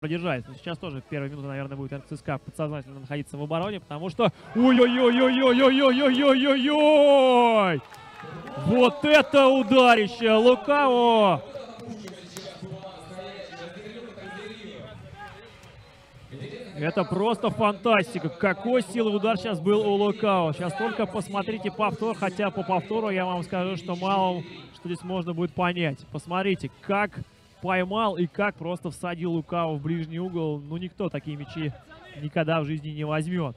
продержать. Сейчас тоже в первые минуты, наверное, будет РЦСКА подсознательно находиться в обороне, потому что... Ой-ой-ой-ой-ой-ой-ой-ой-ой-ой! Вот это ударище! Лукао! Это просто фантастика. Какой силы удар сейчас был у Лукао. Сейчас только посмотрите повтор, хотя по повтору я вам скажу, что мало что здесь можно будет понять. Посмотрите, как поймал и как просто всадил Лукао в ближний угол. Ну, никто такие мячи никогда в жизни не возьмет.